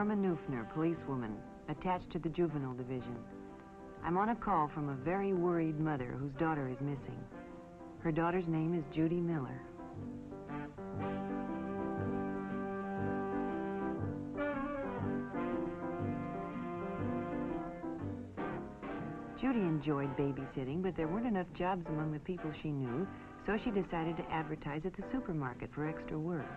Norma Neufner, policewoman, attached to the juvenile division. I'm on a call from a very worried mother whose daughter is missing. Her daughter's name is Judy Miller. Judy enjoyed babysitting, but there weren't enough jobs among the people she knew, so she decided to advertise at the supermarket for extra work.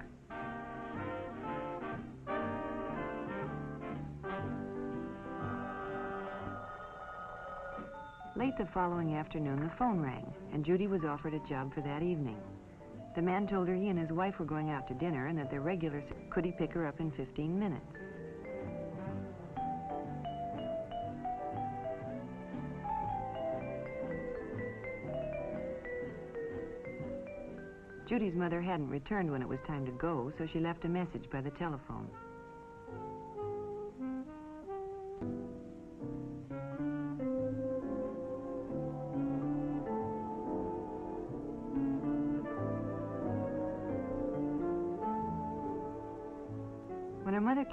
Late the following afternoon, the phone rang, and Judy was offered a job for that evening. The man told her he and his wife were going out to dinner and that their regular could he pick her up in 15 minutes. Judy's mother hadn't returned when it was time to go, so she left a message by the telephone.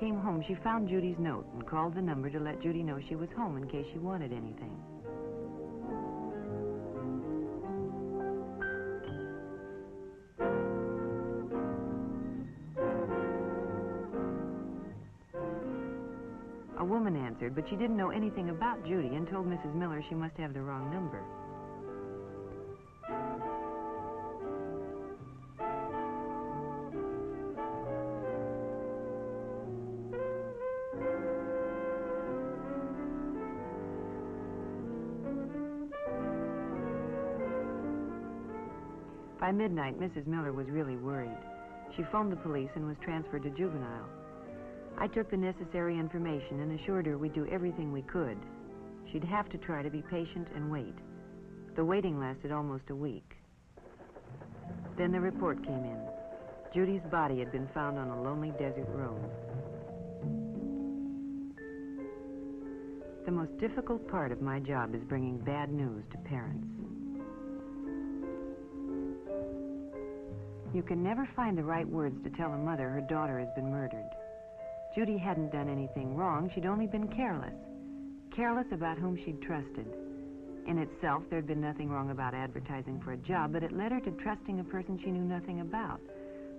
Came home, she found Judy's note and called the number to let Judy know she was home in case she wanted anything. A woman answered, but she didn't know anything about Judy and told Mrs. Miller she must have the wrong number. By midnight, Mrs. Miller was really worried. She phoned the police and was transferred to juvenile. I took the necessary information and assured her we'd do everything we could. She'd have to try to be patient and wait. The waiting lasted almost a week. Then the report came in. Judy's body had been found on a lonely desert road. The most difficult part of my job is bringing bad news to parents. You can never find the right words to tell a mother her daughter has been murdered. Judy hadn't done anything wrong, she'd only been careless. Careless about whom she'd trusted. In itself, there'd been nothing wrong about advertising for a job, but it led her to trusting a person she knew nothing about.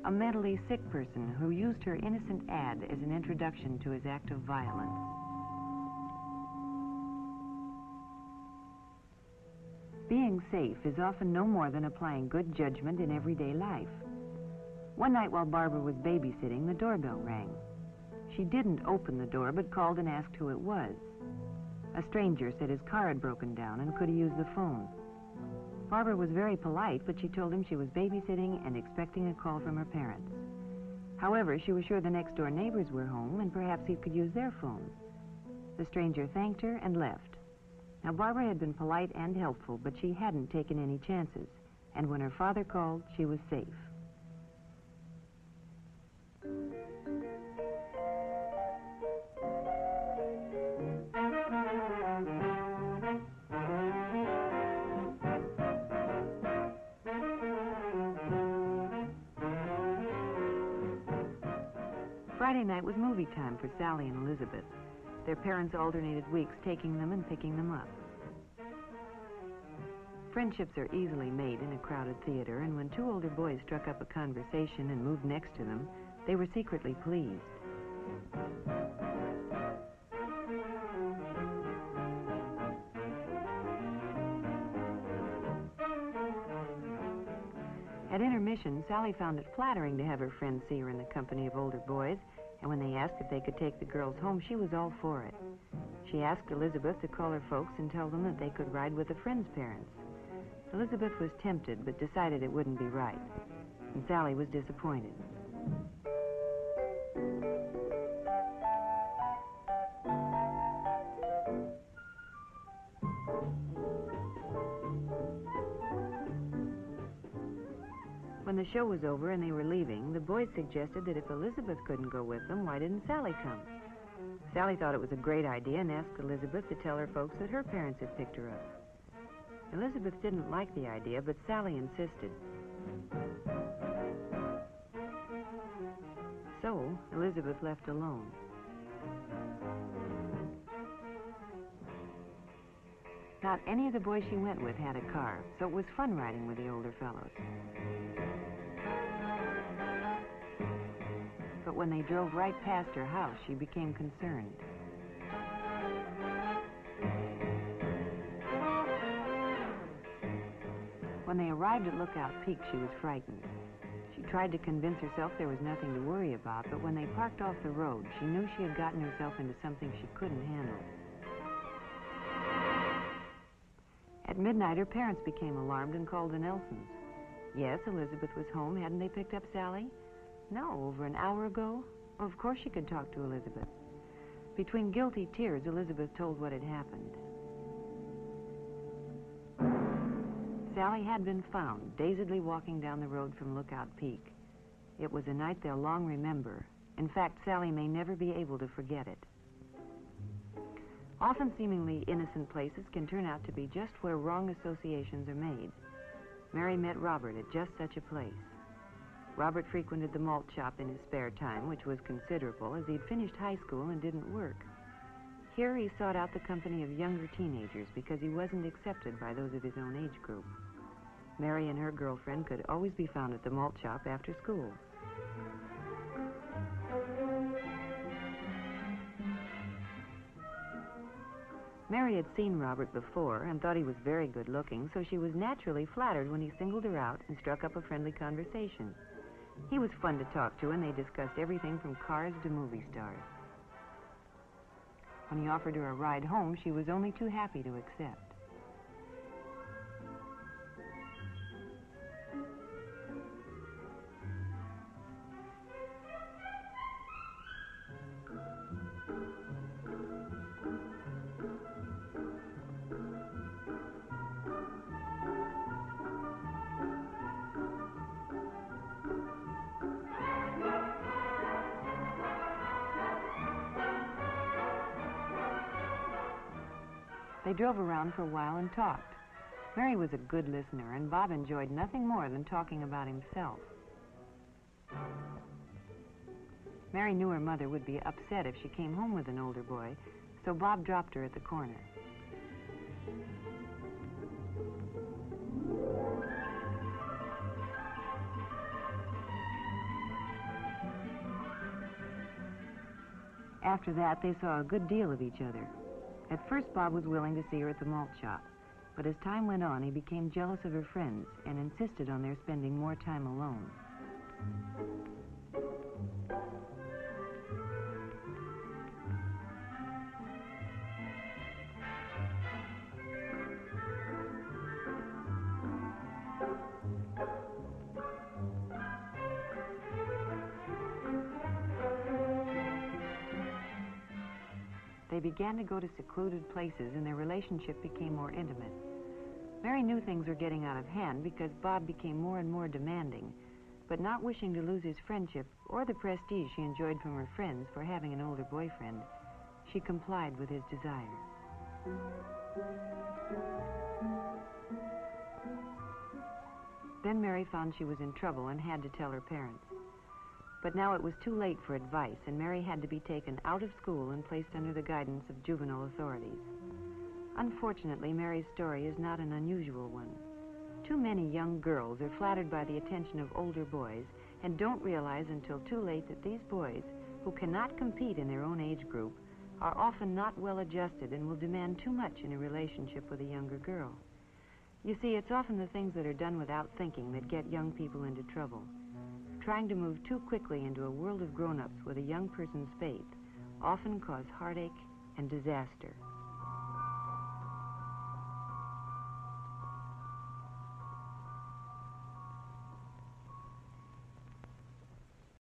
A mentally sick person who used her innocent ad as an introduction to his act of violence. Being safe is often no more than applying good judgment in everyday life. One night while Barbara was babysitting, the doorbell rang. She didn't open the door, but called and asked who it was. A stranger said his car had broken down and could he use the phone. Barbara was very polite, but she told him she was babysitting and expecting a call from her parents. However, she was sure the next door neighbors were home and perhaps he could use their phone. The stranger thanked her and left. Now, Barbara had been polite and helpful, but she hadn't taken any chances. And when her father called, she was safe. Friday night was movie time for Sally and Elizabeth. Their parents alternated weeks taking them and picking them up. Friendships are easily made in a crowded theater, and when two older boys struck up a conversation and moved next to them, they were secretly pleased. At intermission, Sally found it flattering to have her friends see her in the company of older boys, and when they asked if they could take the girls home, she was all for it. She asked Elizabeth to call her folks and tell them that they could ride with a friend's parents. Elizabeth was tempted, but decided it wouldn't be right. And Sally was disappointed. The show was over and they were leaving, the boys suggested that if Elizabeth couldn't go with them, why didn't Sally come? Sally thought it was a great idea and asked Elizabeth to tell her folks that her parents had picked her up. Elizabeth didn't like the idea, but Sally insisted. So, Elizabeth left alone. Not any of the boys she went with had a car, so it was fun riding with the older fellows. When they drove right past her house, she became concerned. When they arrived at Lookout Peak, she was frightened. She tried to convince herself there was nothing to worry about, but when they parked off the road, she knew she had gotten herself into something she couldn't handle. At midnight, her parents became alarmed and called the Nelsons. Yes, Elizabeth was home. Hadn't they picked up Sally? No, over an hour ago. Well, of course she could talk to Elizabeth. Between guilty tears, Elizabeth told what had happened. Sally had been found, dazedly walking down the road from Lookout Peak. It was a night they'll long remember. In fact, Sally may never be able to forget it. Often seemingly innocent places can turn out to be just where wrong associations are made. Mary met Robert at just such a place. Robert frequented the malt shop in his spare time, which was considerable, as he'd finished high school and didn't work. Here he sought out the company of younger teenagers because he wasn't accepted by those of his own age group. Mary and her girlfriend could always be found at the malt shop after school. Mary had seen Robert before and thought he was very good looking, so she was naturally flattered when he singled her out and struck up a friendly conversation. He was fun to talk to, and they discussed everything from cars to movie stars. When he offered her a ride home, she was only too happy to accept. They drove around for a while and talked. Mary was a good listener, and Bob enjoyed nothing more than talking about himself. Mary knew her mother would be upset if she came home with an older boy, so Bob dropped her at the corner. After that, they saw a good deal of each other. At first, Bob was willing to see her at the malt shop, but as time went on, he became jealous of her friends and insisted on their spending more time alone. Began to go to secluded places and their relationship became more intimate. Mary knew things were getting out of hand because Bob became more and more demanding, but not wishing to lose his friendship or the prestige she enjoyed from her friends for having an older boyfriend, she complied with his desire. Then Mary found she was in trouble and had to tell her parents. But now it was too late for advice, and Mary had to be taken out of school and placed under the guidance of juvenile authorities. Unfortunately, Mary's story is not an unusual one. Too many young girls are flattered by the attention of older boys and don't realize until too late that these boys, who cannot compete in their own age group, are often not well adjusted and will demand too much in a relationship with a younger girl. You see, it's often the things that are done without thinking that get young people into trouble. Trying to move too quickly into a world of grown-ups with a young person's faith often cause heartache and disaster.